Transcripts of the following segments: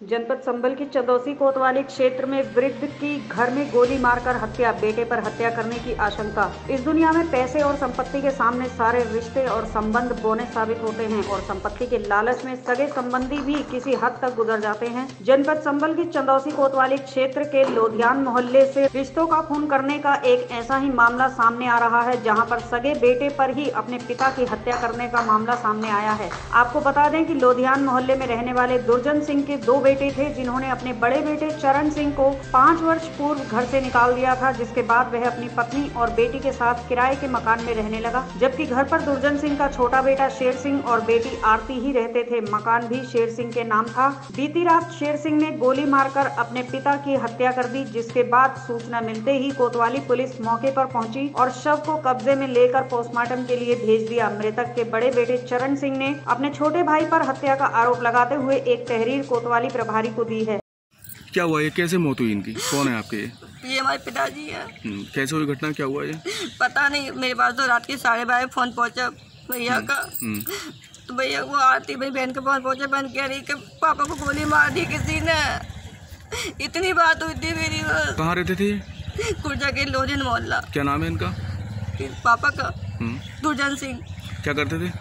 जनपद संभल की चंदौसी कोतवाली क्षेत्र में वृद्ध की घर में गोली मारकर हत्या, बेटे पर हत्या करने की आशंका। इस दुनिया में पैसे और संपत्ति के सामने सारे रिश्ते और संबंध बोने साबित होते हैं और संपत्ति के लालच में सगे संबंधी भी किसी हद तक गुजर जाते हैं। जनपद संभल की चंदौसी कोतवाली क्षेत्र के लोधियान मोहल्ले से रिश्तों का खून करने का एक ऐसा ही मामला सामने आ रहा है, जहाँ पर सगे बेटे पर ही अपने पिता की हत्या करने का मामला सामने आया है। आपको बता दें की लोधियान मोहल्ले में रहने वाले दुर्जन सिंह के दो बेटे थे जिन्होंने अपने बड़े बेटे चरण सिंह को पाँच वर्ष पूर्व घर से निकाल दिया था, जिसके बाद वह अपनी पत्नी और बेटी के साथ किराए के मकान में रहने लगा। जबकि घर पर दुर्जन सिंह का छोटा बेटा शेर सिंह और बेटी आरती ही रहते थे। मकान भी शेर सिंह के नाम था। बीती रात शेर सिंह ने गोली मारकर अपने पिता की हत्या कर दी, जिसके बाद सूचना मिलते ही कोतवाली पुलिस मौके पर पहुँची और शव को कब्जे में लेकर पोस्टमार्टम के लिए भेज दिया। मृतक के बड़े बेटे चरण सिंह ने अपने छोटे भाई पर हत्या का आरोप लगाते हुए एक तहरीर कोतवाली प्रभारी को दी है। क्या हुआ? ये कैसे मौत हुई इनकी? कौन है आपके ये? ये हमारे पिताजी है। हम्म, कैसे हुई घटना? क्या हुआ ये? पता नहीं मेरे पास तो रात के साढ़े बारह फ़ोन पहुँचा भैया का। हम्म, तो भैया वो आती मेरी बहन का फ़ोन पहुँचा बहन कह रही कि पापा को गोली मार दी किसी ने। इतनी बात हुई थी मेरी कहाँ रहते थे? कुर्जा के लोजन मोहल्ला। क्या नाम है इनका? पापा का। हम्म, दुर्जन सिंह। क्या करते थे?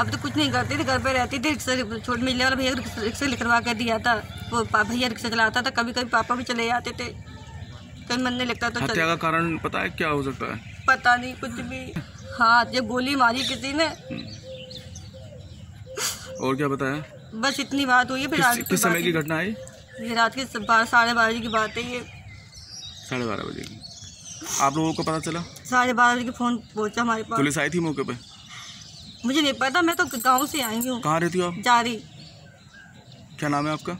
अब तो कुछ नहीं करती थी घर पे रहती थी रिक्शा छोट मिलने वाला भैया रिक्शा लिखवा कर दिया था। वो भैया रिक्शा चलाता था कभी कभी पापा भी चले जाते थे। कभी मन नहीं लगता तो हत्या का कारण पता है क्या हो सकता है? पता नहीं कुछ भी। हाँ जब गोली मारी किसी ने। और क्या बताया? बस इतनी बात हुई है फिर रात किस, समय की घटना है ये? रात के साढ़े बारह बजे की बात है ये। साढ़े बारह बजे की। आप लोगों को पता चला? साढ़े बारह बजे की फ़ोन पहुँचा हमारे पास। पुलिस आई थी मौके पे? मुझे नहीं पता मैं तो गाँव से आई हूँ। कहाँ रहती हो आप? जारी क्या नाम है आपका?